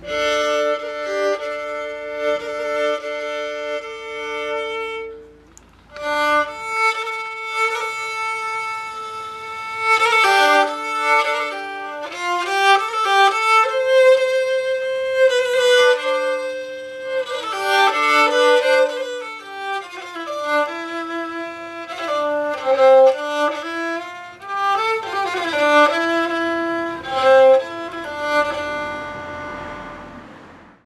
Mm-hmm.